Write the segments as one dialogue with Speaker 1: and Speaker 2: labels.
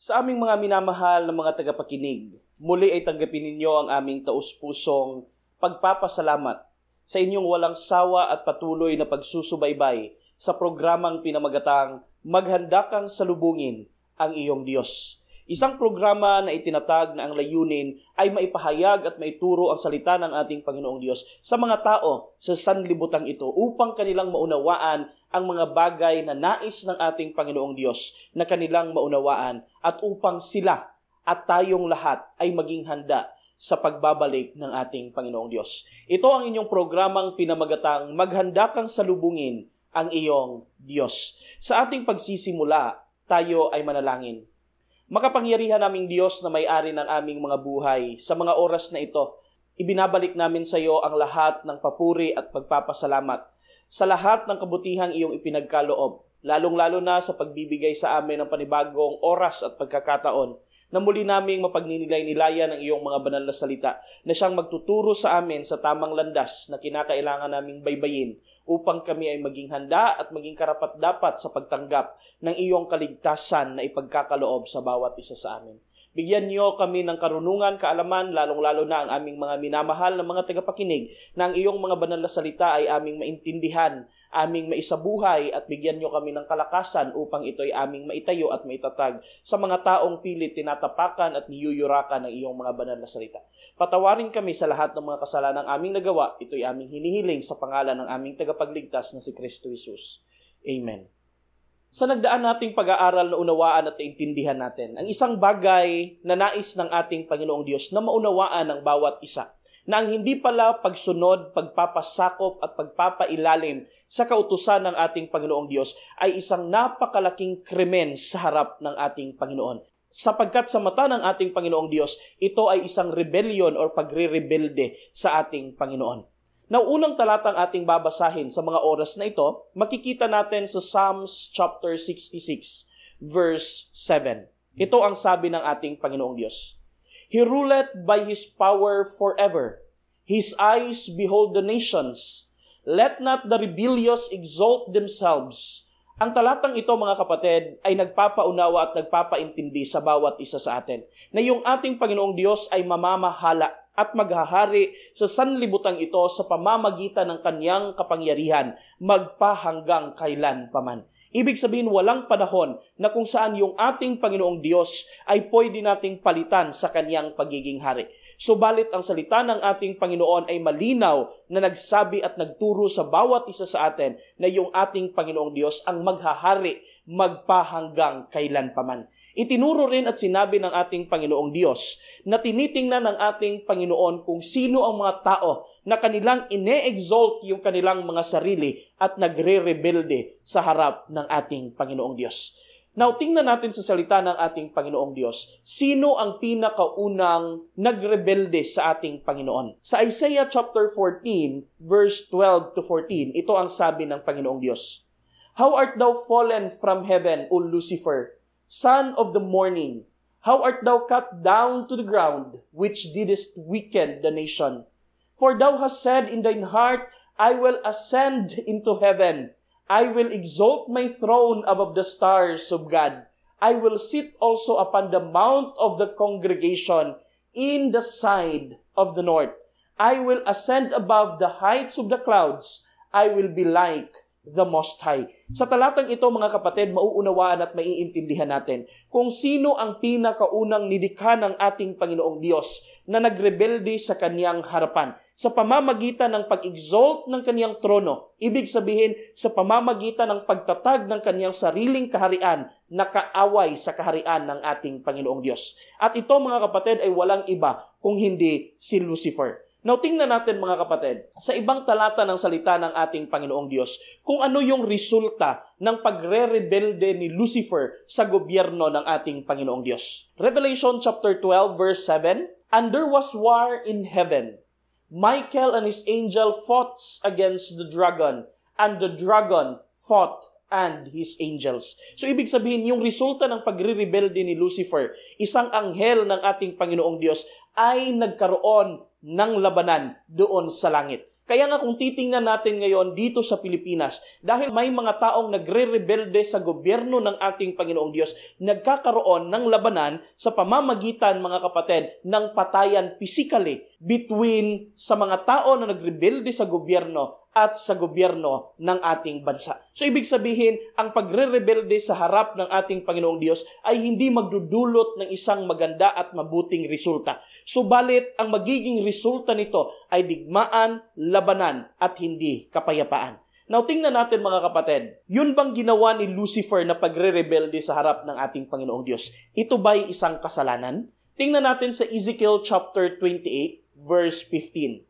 Speaker 1: Sa aming mga minamahal na mga tagapakinig, muli ay tanggapin ninyo ang aming taus-pusong pagpapasalamat sa inyong walang sawa at patuloy na pagsusubaybay sa programang pinamagatang Maghanda kang salubungin ang iyong Diyos. Isang programa na itinatag na ang layunin ay maipahayag at maituro ang salita ng ating Panginoong Diyos sa mga tao sa sanlibutang ito upang kanilang maunawaan ang mga bagay na nais ng ating Panginoong Diyos na kanilang maunawaan at upang sila at tayong lahat ay maging handa sa pagbabalik ng ating Panginoong Diyos. Ito ang inyong programang pinamagatang Maghanda kang salubungin ang iyong Diyos. Sa ating pagsisimula, tayo ay manalangin. Makapangyarihan naming Diyos na may-ari ng aming mga buhay, sa mga oras na ito, ibinabalik namin sa iyo ang lahat ng papuri at pagpapasalamat. Sa lahat ng kabutihang iyong ipinagkaloob, lalong-lalo na sa pagbibigay sa amin ng panibagong oras at pagkakataon na muli naming mapagninilay-nilayan ang iyong mga banal na salita na siyang magtuturo sa amin sa tamang landas na kinakailangan naming baybayin upang kami ay maging handa at maging karapat-dapat sa pagtanggap ng iyong kaligtasan na ipagkakaloob sa bawat isa sa amin. Bigyan niyo kami ng karunungan, kaalaman, lalong-lalo na ang aming mga minamahal na mga tagapakinig na ang iyong mga banal na salita ay aming maintindihan, aming maisabuhay at bigyan niyo kami ng kalakasan upang ito ay aming maitayo at maitatag sa mga taong pilit tinatapakan at niyuyurakan ng iyong mga banal na salita. Patawarin kami sa lahat ng mga kasalanang aming nagawa. Ito ay aming hinihiling sa pangalan ng aming tagapagligtas na si Kristo Jesus. Amen sa nagdaan nating pag-aaral na unawaan at naintindihan natin, ang isang bagay na nais ng ating Panginoong Diyos na maunawaan ng bawat isa, na ang hindi pala pagsunod, pagpapasakop at pagpapailalim sa kautusan ng ating Panginoong Diyos ay isang napakalaking krimen sa harap ng ating Panginoon. Sapagkat sa mata ng ating Panginoong Diyos, ito ay isang rebellion or pagre-rebelde sa ating Panginoon. Na unang talatang ating babasahin sa mga oras na ito, makikita natin sa Psalms chapter 66, verse 7. Ito ang sabi ng ating Panginoong Diyos. He ruleth by His power forever. His eyes behold the nations. Let not the rebellious exalt themselves. Ang talatang ito mga kapatid ay nagpapaunawa at nagpapaintindi sa bawat isa sa atin na yung ating Panginoong Diyos ay mamamahala at maghahari sa sanlibutan ito sa pamamagitan ng kanyang kapangyarihan magpahanggang kailan paman. Ibig sabihin, walang panahon na kung saan yung ating Panginoong Diyos ay pwede nating palitan sa kanyang pagiging hari. Subalit ang salita ng ating Panginoon ay malinaw na nagsabi at nagturo sa bawat isa sa atin na yung ating Panginoong Diyos ang maghahari magpahanggang kailan paman. Itinuro rin at sinabi ng ating Panginoong Diyos na tinitingnan ng ating Panginoon kung sino ang mga tao na kanilang ine-exalt yung kanilang mga sarili at nagre-rebelde sa harap ng ating Panginoong Diyos. Now, tingnan natin sa salita ng ating Panginoong Diyos. Sino ang pinakaunang nagrebelde sa ating Panginoon? Sa Isaiah chapter 14, verse 12 to 14, ito ang sabi ng Panginoong Diyos. How art thou fallen from heaven, O Lucifer, son of the morning, how art thou cut down to the ground, which didst weaken the nation? For thou hast said in thine heart, I will ascend into heaven. I will exalt my throne above the stars of God. I will sit also upon the mount of the congregation in the side of the north. I will ascend above the heights of the clouds. I will be like the Most High. Sa talatang ito mga kapatid, mauunawaan at maiintindihan natin kung sino ang pinakaunang nidikha ng ating Panginoong Diyos na nagrebelde sa kaniyang harapan sa pamamagitan ng pag-exalt ng kaniyang trono. Ibig sabihin, sa pamamagitan ng pagtatag ng kaniyang sariling kaharian na kaaway sa kaharian ng ating Panginoong Diyos. At ito mga kapatid ay walang iba kung hindi si Lucifer. Now, tingnan natin mga kapatid, sa ibang talata ng salita ng ating Panginoong Diyos, kung ano yung resulta ng pagre-rebelde ni Lucifer sa gobyerno ng ating Panginoong Diyos. Revelation chapter 12 verse 7, And there was war in heaven. Michael and his angel fought against the dragon, and the dragon fought and his angels. So ibig sabihin, yung resulta ng pagre-rebelde ni Lucifer, isang anghel ng ating Panginoong Diyos ay nagkaroon ng labanan doon sa langit. Kaya nga kung titingnan natin ngayon dito sa Pilipinas, dahil may mga taong nagre-rebelde sa gobyerno ng ating Panginoong Diyos, nagkakaroon ng labanan sa pamamagitan, mga kapatid, ng patayan physically between sa mga tao na nagrebelde sa gobyerno at sa gobyerno ng ating bansa. So ibig sabihin, ang pagre-rebelde sa harap ng ating Panginoong Diyos ay hindi magdudulot ng isang maganda at mabuting resulta. Subalit, ang magiging resulta nito ay digmaan, labanan at hindi kapayapaan. Now, tingnan natin mga kapatid, yun bang ginawa ni Lucifer na pagre-rebelde sa harap ng ating Panginoong Diyos? Ito ba'y isang kasalanan? Tingnan natin sa Ezekiel chapter 28, verse 15.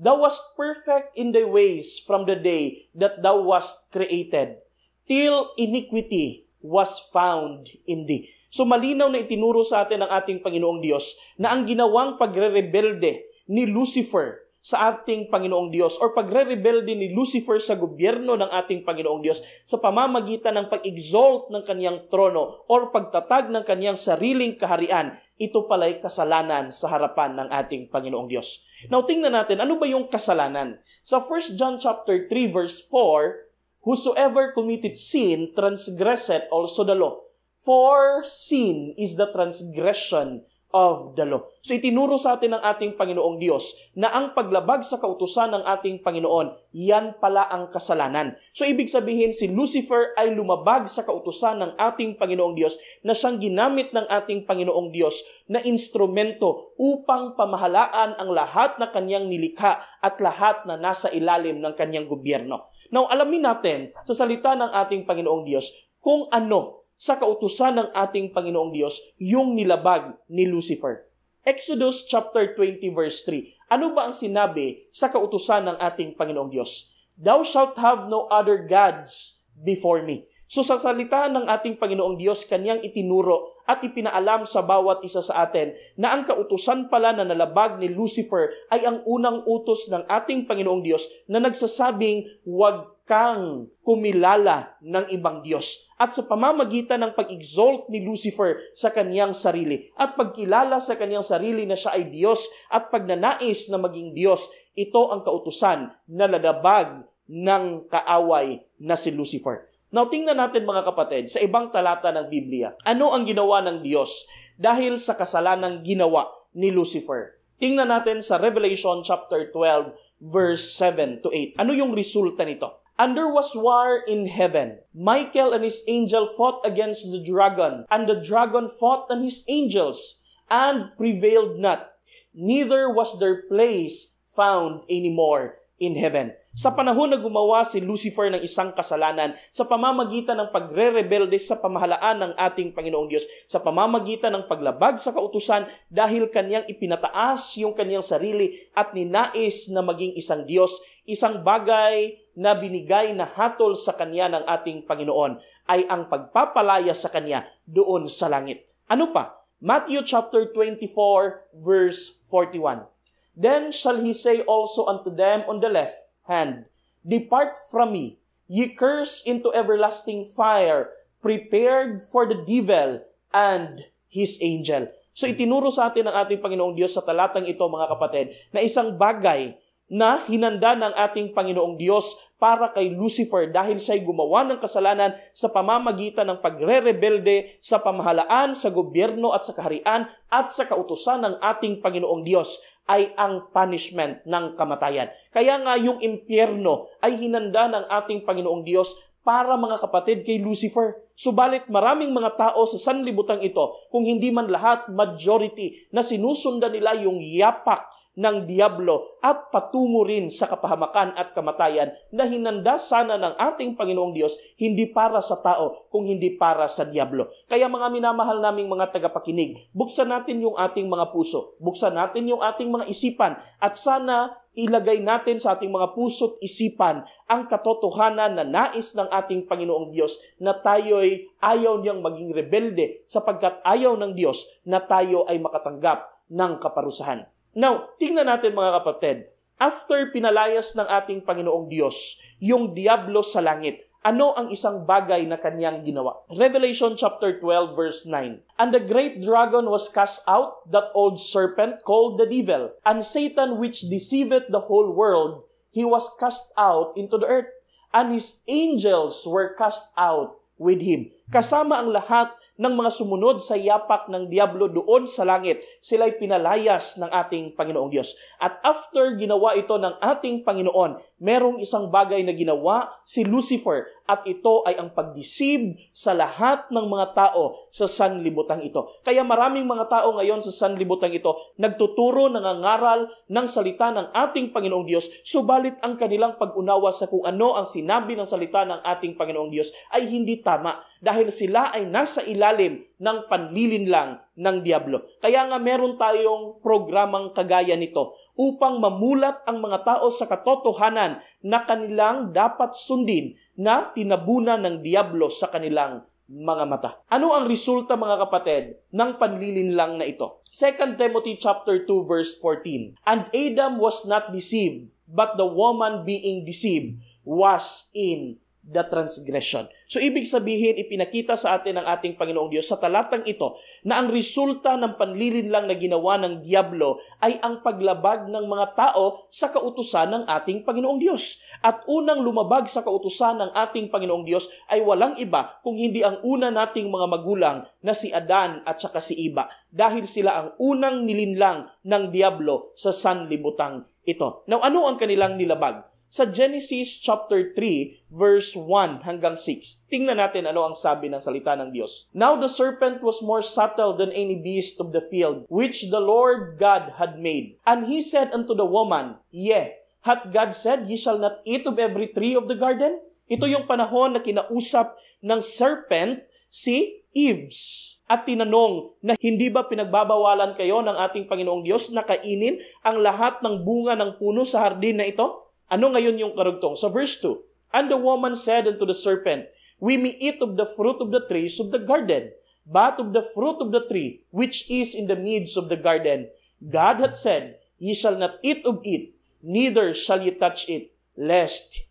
Speaker 1: Thou wast perfect in thy ways from the day that thou wast created, till iniquity was found in thee. So malinaw na itinuro sa atin ng ating Panginoong Diyos na ang ginawang pagre-rebelde ni Lucifer sa ating Panginoong Diyos or pagre-rebelde ni Lucifer sa gobyerno ng ating Panginoong Diyos sa pamamagitan ng pag-exalt ng kanyang trono or pagtatag ng kanyang sariling kaharian, ito pala'y kasalanan sa harapan ng ating Panginoong Diyos. Now, tingnan natin, ano ba yung kasalanan? Sa 1 John chapter 3 verse 4, Whosoever committed sin transgresseth also the law. For sin is the transgression of the law. So itinuro sa atin ng ating Panginoong Diyos na ang paglabag sa kautusan ng ating Panginoon, yan pala ang kasalanan. So ibig sabihin si Lucifer ay lumabag sa kautusan ng ating Panginoong Diyos na siyang ginamit ng ating Panginoong Diyos na instrumento upang pamahalaan ang lahat na kanyang nilikha at lahat na nasa ilalim ng kanyang gobyerno. Now, alamin natin sa salita ng ating Panginoong Diyos kung ano sa kautusan ng ating Panginoong Diyos yung nilabag ni Lucifer. Exodus chapter 20 verse 3. Ano ba ang sinabi sa kautusan ng ating Panginoong Diyos? Thou shalt have no other gods before me. So sa salita ng ating Panginoong Diyos, kanyang itinuro at ipinaalam sa bawat isa sa atin na ang kautusan pala na nalabag ni Lucifer ay ang unang utos ng ating Panginoong Diyos na nagsasabing huwag kang kumilala ng ibang Diyos. At sa pamamagitan ng pag-exalt ni Lucifer sa kanyang sarili at pagkilala sa kanyang sarili na siya ay Diyos at pagnanais na maging Diyos, ito ang kautusan na ladabag ng kaaway na si Lucifer. Now, tingnan natin mga kapatid, sa ibang talata ng Biblia, ano ang ginawa ng Diyos dahil sa kasalanang ginawa ni Lucifer? Tingnan natin sa Revelation chapter 12, verse 7 to 8. Ano yung resulta nito? And there was war in heaven. Michael and his angel fought against the dragon, and the dragon fought and his angels, and prevailed not. Neither was their place found anymore in heaven. Sa panahon na gumawa si Lucifer ng isang kasalanan sa pamamagitan ng pagre-rebelde sa pamahalaan ng ating Panginoong Diyos, sa pamamagitan ng paglabag sa kautusan dahil kanyang ipinataas yung kanyang sarili at ninais na maging isang Diyos, isang bagay na binigay na hatol sa kanya ng ating Panginoon ay ang pagpapalaya sa kanya doon sa langit. Ano pa? Matthew chapter 24 verse 41. Then shall he say also unto them on the left, hand. Depart from me, ye curse into everlasting fire, prepared for the devil and his angel. So itinuro sa atin ng ating Panginoong Diyos sa talatang ito mga kapatid na isang bagay na hinanda ng ating Panginoong Diyos para kay Lucifer dahil siya'y gumawa ng kasalanan sa pamamagitan ng pagre-rebelde sa pamahalaan, sa gobyerno at sa kaharian at sa kautusan ng ating Panginoong Diyos ay ang punishment ng kamatayan. Kaya nga yung impyerno ay hinanda ng ating Panginoong Diyos para mga kapatid kay Lucifer. Subalit maraming mga tao sa sanlibutan ito, kung hindi man lahat, majority, na sinusundan nila yung yapak ng Diablo at patungo rin sa kapahamakan at kamatayan na hinanda sana ng ating Panginoong Diyos hindi para sa tao kung hindi para sa Diablo. Kaya mga minamahal naming mga tagapakinig, buksan natin yung ating mga puso, buksan natin yung ating mga isipan at sana ilagay natin sa ating mga puso't isipan ang katotohanan na nais ng ating Panginoong Diyos na tayo'y ayaw niyang maging rebelde sapagkat ayaw ng Diyos na tayo ay makatanggap ng kaparusahan. Now, tingnan natin mga kapatid, after pinalayas ng ating Panginoong Diyos yung Diablo sa langit, ano ang isang bagay na kanyang ginawa? Revelation chapter 12 verse 9. And the great dragon was cast out, that old serpent called the devil, and Satan which deceiveth the whole world, he was cast out into the earth, and his angels were cast out with him. Kasama ang lahat ng mga sumunod sa yapak ng Diablo doon sa langit. Sila'y pinalayas ng ating Panginoong Diyos. At after ginawa ito ng ating Panginoon, merong isang bagay na ginawa si Lucifer at ito ay ang pagdisib sa lahat ng mga tao sa sanlibutan ito. Kaya maraming mga tao ngayon sa sanlibutan ito nagtuturo, nangangaral ng salita ng ating Panginoong Diyos, subalit ang kanilang pag-unawa sa kung ano ang sinabi ng salita ng ating Panginoong Diyos ay hindi tama dahil sila ay nasa ilalim ng panlilinlang ng Diablo. Kaya nga meron tayong programang kagaya nito upang mamulat ang mga tao sa katotohanan na kanilang dapat sundin na tinabunan ng Diablo sa kanilang mga mata. Ano ang resulta mga kapatid ng panlilinlang na ito? 2 Timothy chapter 2 verse 14. And Adam was not deceived, but the woman being deceived was in the transgression. So ibig sabihin, ipinakita sa atin ng ating Panginoong Diyos sa talatang ito na ang resulta ng panlilinlang na ginawa ng Diablo ay ang paglabag ng mga tao sa kautusan ng ating Panginoong Diyos. At unang lumabag sa kautusan ng ating Panginoong Diyos ay walang iba kung hindi ang una nating mga magulang na si Adan at saka si Iba dahil sila ang unang nilinlang ng Diablo sa sanlibutang ito. Now, ano ang kanilang nilabag? Sa Genesis chapter 3 verse 1 hanggang 6. Tingnan natin ano ang sabi ng salita ng Diyos. Now the serpent was more subtle than any beast of the field which the Lord God had made. And he said unto the woman, Yea, hath God said, Ye shall not eat of every tree of the garden? Ito yung panahon na kinausap ng serpent si Eves at tinanong na hindi ba pinagbabawalan kayo ng ating Panginoong Diyos na kainin ang lahat ng bunga ng puno sa hardin na ito? Ano ngayon yung karugtong? Sa verse 2, And the woman said unto the serpent, We may eat of the fruit of the trees of the garden, but of the fruit of the tree which is in the midst of the garden, God hath said, Ye shall not eat of it, neither shall ye touch it, lest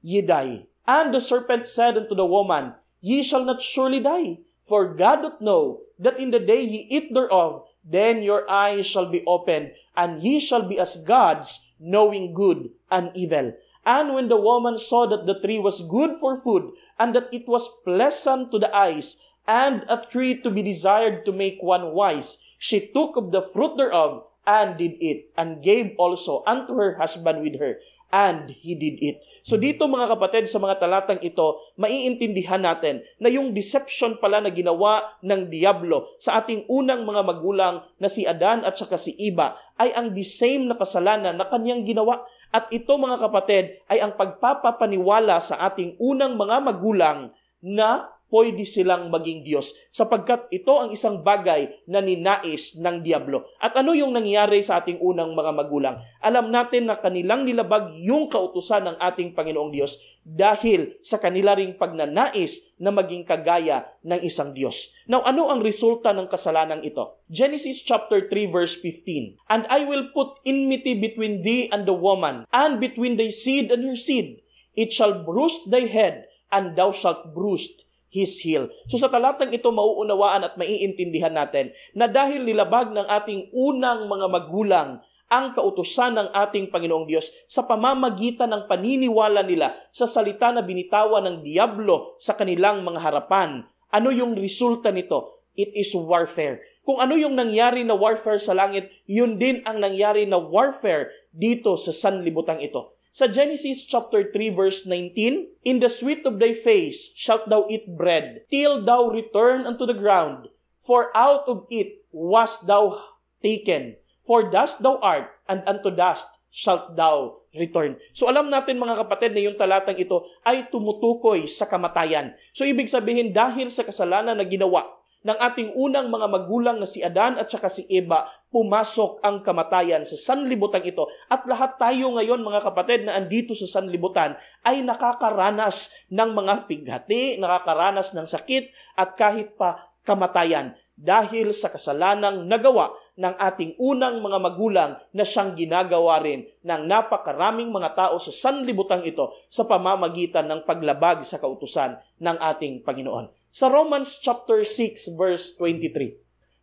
Speaker 1: ye die. And the serpent said unto the woman, Ye shall not surely die, for God doth know that in the day ye eat thereof, then your eyes shall be opened, and ye shall be as gods, knowing good and evil. And when the woman saw that the tree was good for food, and that it was pleasant to the eyes, and a tree to be desired to make one wise, she took of the fruit thereof, and did eat, and gave also unto her husband with her, and he did it. So dito mga kapatid, sa mga talatang ito, maiintindihan natin na yung deception pala na ginawa ng Diablo sa ating unang mga magulang na si Adan at saka si Iba ay ang the same na kasalanan na kanyang ginawa. At ito mga kapatid ay ang pagpapapaniwala sa ating unang mga magulang na pwede silang maging Diyos sapagkat ito ang isang bagay na ninais ng Diablo. At ano yung nangyari sa ating unang mga magulang? Alam natin na kanilang nilabag yung kautusan ng ating Panginoong Diyos dahil sa kanila ring pagnanais na maging kagaya ng isang Diyos. Now, ano ang resulta ng kasalanan ito? Genesis chapter 3 verse 15. And I will put enmity between thee and the woman, and between thy seed and her seed. It shall bruise thy head, and thou shalt bruise His heel. So sa talatang ito, mauunawaan at maiintindihan natin na dahil nilabag ng ating unang mga magulang ang kautusan ng ating Panginoong Diyos sa pamamagitan ng paniniwala nila sa salita na binitawan ng Diablo sa kanilang mga harapan. Ano yung resulta nito? It is warfare. Kung ano yung nangyari na warfare sa langit, yun din ang nangyari na warfare dito sa sanlibutan ito. Sa Genesis chapter 3 verse 19, In the sweet of thy face shalt thou eat bread, till thou return unto the ground, for out of it wast thou taken. For dust thou art, and unto dust shalt thou return. So alam natin mga kapatid na yung talatang ito ay tumutukoy sa kamatayan. So ibig sabihin dahil sa kasalanan na ginawa ng ating unang mga magulang na si Adan at saka si Eva, pumasok ang kamatayan sa sanlibutan ito. At lahat tayo ngayon mga kapatid na andito sa sanlibutan ay nakakaranas ng mga pighati, nakakaranas ng sakit at kahit pa kamatayan dahil sa kasalanang nagawa ng ating unang mga magulang na siyang ginagawa rin ng napakaraming mga tao sa sanlibutan ito sa pamamagitan ng paglabag sa kautusan ng ating Panginoon. Sa Romans chapter 6 verse 23.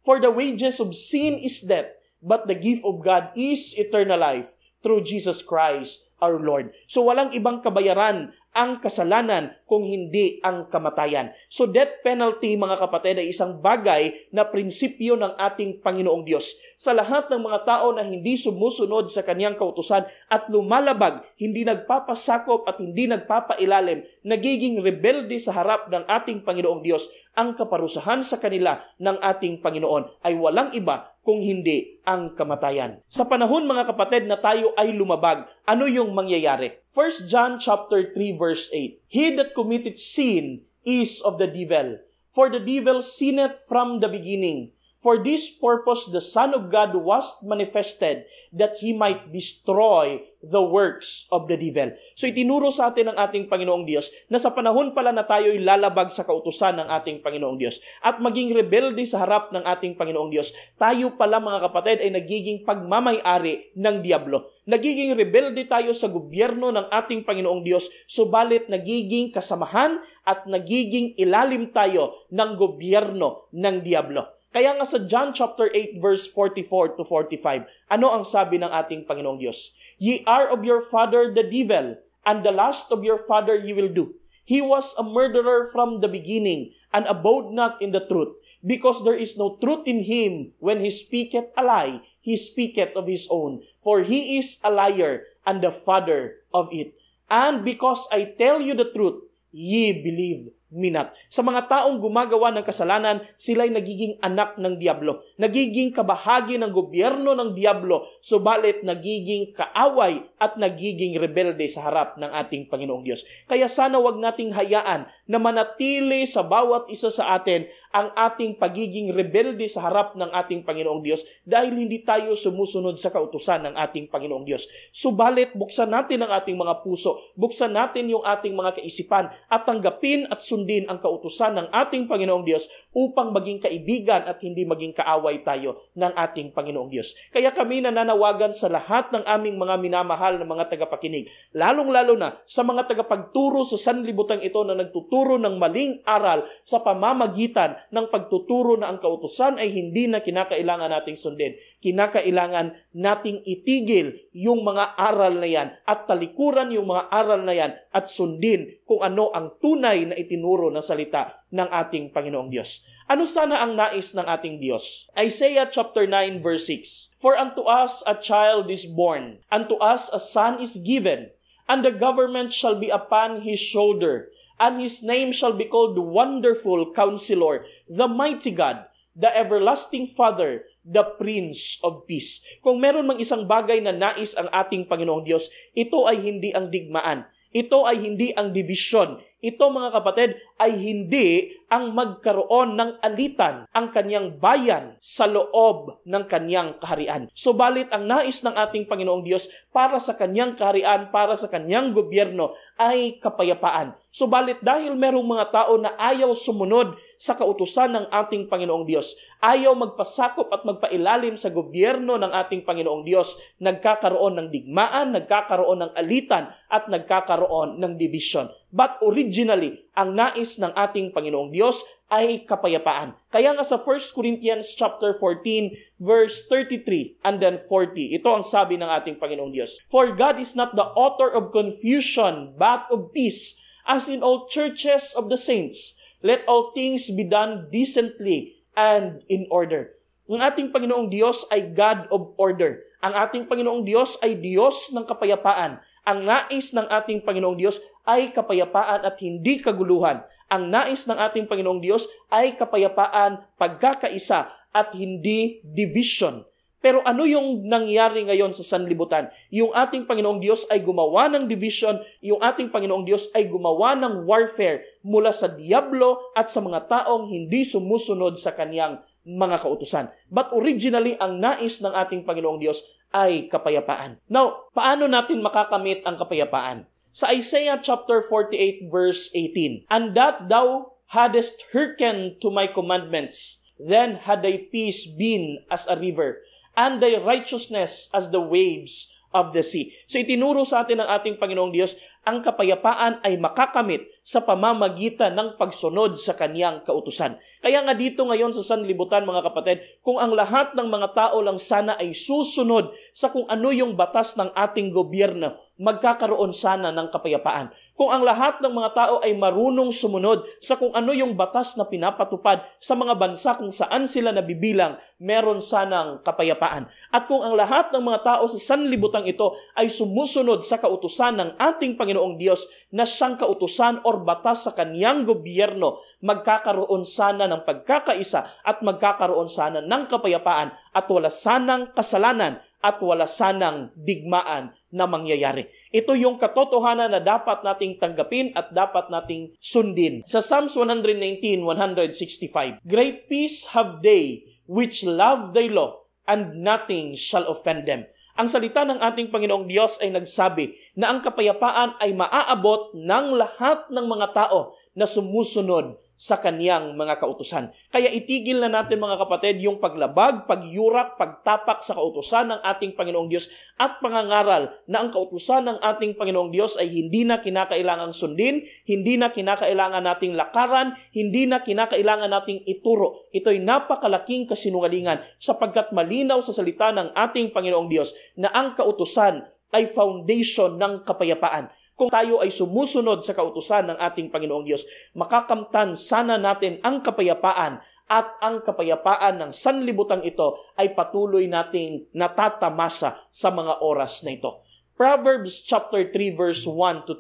Speaker 1: For the wages of sin is death, but the gift of God is eternal life through Jesus Christ our Lord. So walang ibang kabayaran ang kasalanan kung hindi ang kamatayan. So death penalty mga kapatid ay isang bagay na prinsipyo ng ating Panginoong Diyos. Sa lahat ng mga tao na hindi sumusunod sa kanyang kautusan at lumalabag, hindi nagpapasakop at hindi nagpapailalim, nagiging rebelde sa harap ng ating Panginoong Diyos, ang kaparusahan sa kanila ng ating Panginoon ay walang iba kung hindi ang kamatayan. Sa panahon mga kapatid na tayo ay lumabag, ano yung mangyayari? 1 John chapter 3 verse 8. He that committed sin is of the devil, for the devil sinned from the beginning. For this purpose the Son of God was manifested that He might destroy the works of the devil. So itinuro sa atin ng ating Panginoong Diyos na sa panahon pala na tayo'y lalabag sa kautusan ng ating Panginoong Diyos at maging rebelde sa harap ng ating Panginoong Diyos, tayo pala mga kapatid ay nagiging pagmamayari ng Diablo. Nagiging rebelde tayo sa gobyerno ng ating Panginoong Diyos, subalit nagiging kasamahan at nagiging ilalim tayo ng gobyerno ng Diablo. Kaya nga sa John chapter 8 verse 44 to 45, ano ang sabi ng ating Panginoong Diyos? Ye are of your father the devil, and the last of your father ye will do. He was a murderer from the beginning, and abode not in the truth, because there is no truth in him. When he speaketh a lie, he speaketh of his own, for he is a liar, and the father of it. And because I tell you the truth, ye believe minat. Sa mga taong gumagawa ng kasalanan, sila'y nagiging anak ng Diablo. Nagiging kabahagi ng gobyerno ng Diablo, subalit nagiging kaaway at nagiging rebelde sa harap ng ating Panginoong Diyos. Kaya sana wag nating hayaan na manatili sa bawat isa sa atin ang ating pagiging rebelde sa harap ng ating Panginoong Diyos dahil hindi tayo sumusunod sa kautusan ng ating Panginoong Diyos. Subalit, buksan natin ang ating mga puso, buksan natin yung ating mga kaisipan at tanggapin at sundin sundin ang kautusan ng ating Panginoong Diyos upang maging kaibigan at hindi maging kaaway tayo ng ating Panginoong Diyos. Kaya kami nananawagan sa lahat ng aming mga minamahal na mga tagapakinig, lalong-lalo na sa mga tagapagturo sa sanlibutan ito na nagtuturo ng maling aral sa pamamagitan ng pagtuturo na ang kautusan ay hindi na kinakailangan nating sundin. Kinakailangan nating itigil yung mga aral na yan at talikuran yung mga aral na yan at sundin kung ano ang tunay na itinuro ng salita ng ating Panginoong Diyos. Ano sana ang nais ng ating Diyos? Isaiah chapter 9 verse 6. For unto us a child is born, unto us a son is given, and the government shall be upon his shoulder, and his name shall be called Wonderful Counselor, the Mighty God, the Everlasting Father, the Prince of Peace. Kung meron mang isang bagay na nais ang ating Panginoong Diyos, ito ay hindi ang digmaan. Ito ay hindi ang division. Ito mga kapatid ay hindi ang magkaroon ng alitan ang kanyang bayan sa loob ng kanyang kaharian. Subalit ang nais ng ating Panginoong Diyos para sa kanyang kaharian, para sa kanyang gobyerno ay kapayapaan. Subalit dahil merong mga tao na ayaw sumunod sa kautusan ng ating Panginoong Diyos, ayaw magpasakop at magpailalim sa gobyerno ng ating Panginoong Diyos, nagkakaroon ng digmaan, nagkakaroon ng alitan at nagkakaroon ng division. But originally, ang nais ng ating Panginoong Diyos ay kapayapaan. Kaya nga sa 1 Corinthians chapter 14 verse 33 and then 40, ito ang sabi ng ating Panginoong Diyos. For God is not the author of confusion, but of peace, as in all churches of the saints. Let all things be done decently and in order. Ang ating Panginoong Diyos ay God of order. Ang ating Panginoong Diyos ay Diyos ng kapayapaan. Ang nais ng ating Panginoong Diyos ay kapayapaan at hindi kaguluhan. Ang nais ng ating Panginoong Diyos ay kapayapaan, pagkakaisa at hindi division. Pero ano yung nangyari ngayon sa sanlibutan? Yung ating Panginoong Diyos ay gumawa ng division, yung ating Panginoong Diyos ay gumawa ng warfare mula sa Diablo at sa mga taong hindi sumusunod sa kanyang mga kautusan. But originally, ang nais ng ating Panginoong Diyos ay kapayapaan. Now, paano natin makakamit ang kapayapaan? Sa Isaiah chapter 48 verse 18, And that thou hadst hearkened to my commandments, then had thy peace been as a river, and thy righteousness as the waves of the sea. So itinuro sa atin ng ating Panginoong Diyos, ang kapayapaan ay makakamit sa pamamagitan ng pagsunod sa kanyang kautusan. Kaya nga dito ngayon sa sanlibutan mga kapatid, kung ang lahat ng mga tao lang sana ay susunod sa kung ano yung batas ng ating gobyerno, magkakaroon sana ng kapayapaan. Kung ang lahat ng mga tao ay marunong sumunod sa kung ano yung batas na pinapatupad sa mga bansa kung saan sila nabibilang, meron sanang kapayapaan. At kung ang lahat ng mga tao sa sanlibutan ito ay sumusunod sa kautusan ng ating Panginoong Diyos na siyang kautusan or batas sa kaniyang gobyerno, magkakaroon sana ng pagkakaisa at magkakaroon sana ng kapayapaan at wala sanang kasalanan at wala sanang digmaan na mangyayari. Ito yung katotohanan na dapat nating tanggapin at dapat nating sundin. Sa Psalms 119, 165, Great peace have they which love thy law, and nothing shall offend them. Ang salita ng ating Panginoong Diyos ay nagsabi na ang kapayapaan ay maaabot ng lahat ng mga tao na sumusunod sa kaniyang mga kautusan. Kaya itigil na natin mga kapatid yung paglabag, pagyurak, pagtapak sa kautusan ng ating Panginoong Diyos at pangangaral na ang kautusan ng ating Panginoong Diyos ay hindi na kinakailangang sundin, hindi na kinakailangan nating lakaran, hindi na kinakailangan nating ituro. Ito'y napakalaking kasinungalingan sapagkat malinaw sa salita ng ating Panginoong Diyos na ang kautusan ay foundation ng kapayapaan. Kung tayo ay sumusunod sa kautusan ng ating Panginoong Diyos, makakamtan sana natin ang kapayapaan at ang kapayapaan ng sanlibutan ito ay patuloy nating natatamasa sa mga oras na ito. Proverbs chapter 3 verse 1 to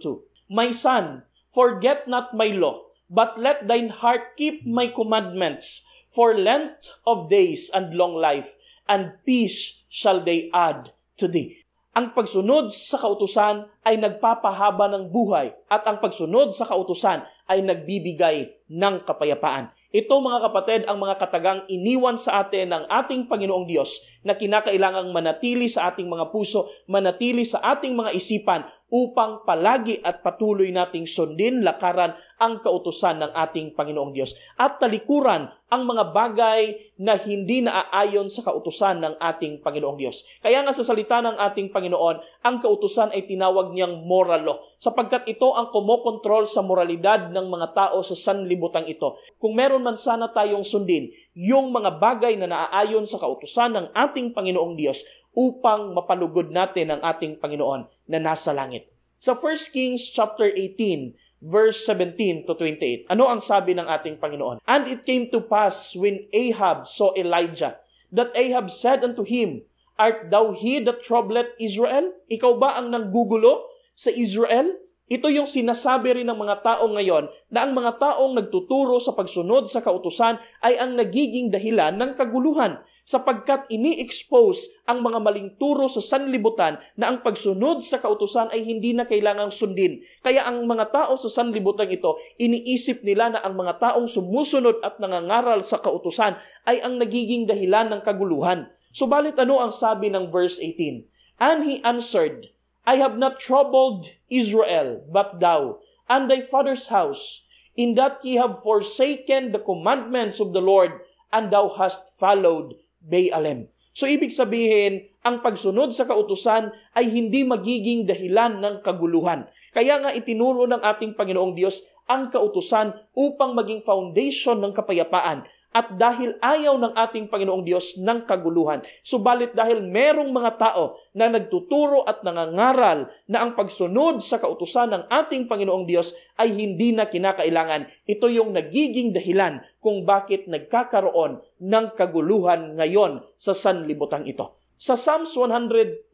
Speaker 1: 2. My son, forget not my law, but let thine heart keep my commandments, for length of days and long life, and peace shall they add to thee. Ang pagsunod sa kautusan ay nagpapahaba ng buhay at ang pagsunod sa kautusan ay nagbibigay ng kapayapaan. Ito mga kapatid ang mga katagang iniwan sa atin ng ating Panginoong Diyos na kinakailangang manatili sa ating mga puso, manatili sa ating mga isipan upang palagi at patuloy nating sundin, lakaran ang kautusan ng ating Panginoong Diyos at talikuran ang mga bagay na hindi naaayon sa kautusan ng ating Panginoong Diyos. Kaya nga sa salita ng ating Panginoon, ang kautusan ay tinawag niyang moral law sapagkat ito ang kumokontrol sa moralidad ng mga tao sa sanlibutan ito. Kung meron man sana tayong sundin, yung mga bagay na naaayon sa kautusan ng ating Panginoong Diyos, upang mapalugod natin ang ating Panginoon na nasa langit. Sa 1 Kings chapter 18, verse 17 to 28. Ano ang sabi ng ating Panginoon? And it came to pass when Ahab saw Elijah, that Ahab said unto him, Art thou he that troubleth Israel? Ikaw ba ang nanggugulo sa Israel? Ito yung sinasabi rin ng mga tao ngayon na ang mga taong nagtuturo sa pagsunod sa kautusan ay ang nagiging dahilan ng kaguluhan sapagkat ini-expose ang mga maling turo sa sanlibutan na ang pagsunod sa kautusan ay hindi na kailangang sundin. Kaya ang mga tao sa sanlibutan ito, iniisip nila na ang mga taong sumusunod at nangangaral sa kautusan ay ang nagiging dahilan ng kaguluhan. Subalit ano ang sabi ng verse 18? And he answered, I have not troubled Israel, but thou, and thy father's house, in that ye have forsaken the commandments of the Lord, and thou hast followed Baalem. So ibig sabihin, ang pagsunod sa kautusan ay hindi magiging dahilan ng kaguluhan. Kaya nga itinuro ng ating Panginoong Diyos ang kautusan upang maging foundation ng kapayapaan at dahil ayaw ng ating Panginoong Diyos ng kaguluhan. Subalit dahil merong mga tao na nagtuturo at nangangaral na ang pagsunod sa kautusan ng ating Panginoong Diyos ay hindi na kinakailangan. Ito yung nagiging dahilan kung bakit nagkakaroon ng kaguluhan ngayon sa sanlibutan ito. Sa Psalms 120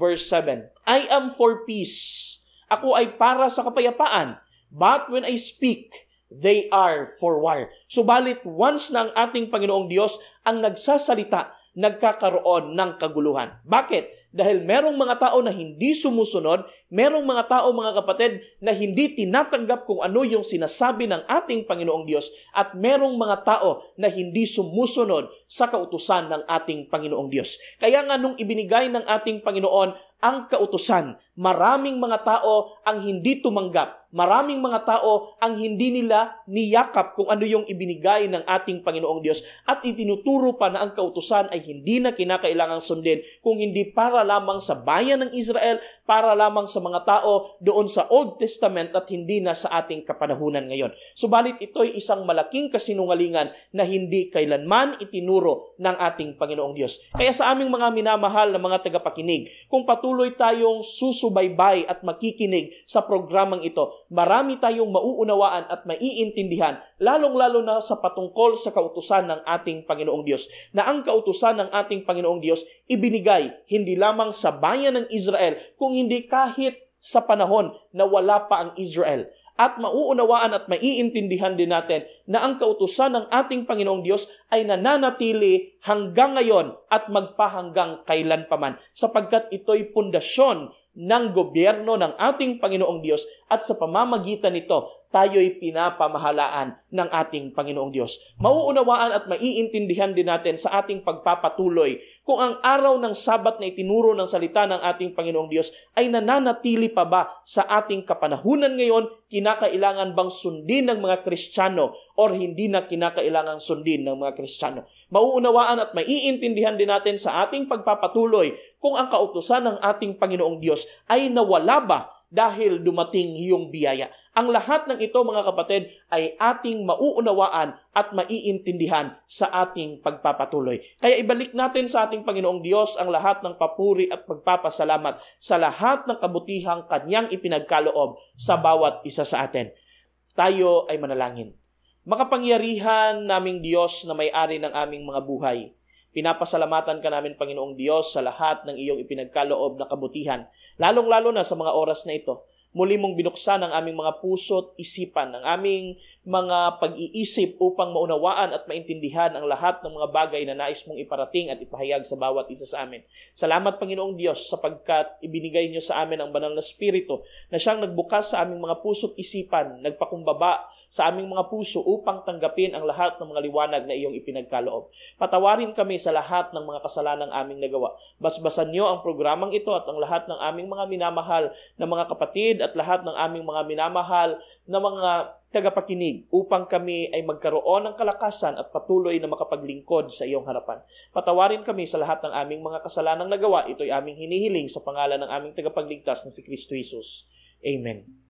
Speaker 1: verse 7, I am for peace. Ako ay para sa kapayapaan. But when I speak, They are for war. Subalit once na ang ating Panginoong Diyos ang nagsasalita, nagkakaroon ng kaguluhan. Bakit? Dahil merong mga tao na hindi sumusunod, merong mga tao, mga kapatid, na hindi tinatanggap kung ano yung sinasabi ng ating Panginoong Diyos at merong mga tao na hindi sumusunod sa kautusan ng ating Panginoong Diyos. Kaya nga nung ibinigay ng ating Panginoon ang kautusan Maraming mga tao ang hindi tumanggap. Maraming mga tao ang hindi nila niyakap kung ano yung ibinigay ng ating Panginoong Diyos at itinuturo pa na ang kautusan ay hindi na kinakailangang sundin kung hindi para lamang sa bayan ng Israel, para lamang sa mga tao doon sa Old Testament at hindi na sa ating kapanahunan ngayon. Subalit ito ay isang malaking kasinungalingan na hindi kailanman itinuro ng ating Panginoong Diyos. Kaya sa aming mga minamahal na mga tagapakinig, kung patuloy tayong susubaybay at makikinig sa programang ito, marami tayong mauunawaan at maiintindihan, lalong-lalo na sa patungkol sa kautusan ng ating Panginoong Diyos, na ang kautusan ng ating Panginoong Diyos ibinigay hindi lamang sa bayan ng Israel, kung hindi kahit sa panahon na wala pa ang Israel. At mauunawaan at maiintindihan din natin na ang kautusan ng ating Panginoong Diyos ay nananatili hanggang ngayon at magpahanggang kailan paman sapagkat ito'y pundasyon ng gobyerno ng ating Panginoong Diyos at sa pamamagitan nito tayo'y pinapamahalaan ng ating Panginoong Diyos. Mauunawaan at maiintindihan din natin sa ating pagpapatuloy kung ang araw ng Sabat na itinuro ng salita ng ating Panginoong Diyos ay nananatili pa ba sa ating kapanahunan ngayon, kinakailangan bang sundin ng mga Kristiyano or hindi na kinakailangan sundin ng mga Kristiyano. Mauunawaan at maiintindihan din natin sa ating pagpapatuloy kung ang kautusan ng ating Panginoong Diyos ay nawala ba dahil dumating yung biyaya. Ang lahat ng ito mga kapatid ay ating mauunawaan at maiintindihan sa ating pagpapatuloy. Kaya ibalik natin sa ating Panginoong Diyos ang lahat ng papuri at pagpapasalamat sa lahat ng kabutihang kanyang ipinagkaloob sa bawat isa sa atin. Tayo ay manalangin. Makapangyarihan naming Diyos na may-ari ng aming mga buhay. Pinapasalamatan ka namin, Panginoong Diyos, sa lahat ng iyong ipinagkaloob na kabutihan, lalong-lalo na sa mga oras na ito muli mong binuksan ang aming mga puso at isipan, ang aming mga pag-iisip upang maunawaan at maintindihan ang lahat ng mga bagay na nais mong iparating at ipahayag sa bawat isa sa amin. Salamat Panginoong Diyos sapagkat ibinigay niyo sa amin ang banal na Espiritu na siyang nagbukas sa aming mga puso at isipan, nagpakumbaba sa aming mga puso upang tanggapin ang lahat ng mga liwanag na iyong ipinagkaloob. Patawarin kami sa lahat ng mga kasalanang aming nagawa. Basbasan niyo ang programang ito at ang lahat ng aming mga minamahal na mga kapatid at lahat ng aming mga minamahal na mga tagapakinig upang kami ay magkaroon ng kalakasan at patuloy na makapaglingkod sa iyong harapan. Patawarin kami sa lahat ng aming mga kasalanang nagawa. Ito'y aming hinihiling sa pangalan ng aming tagapagligtas na si Kristo Jesus. Amen.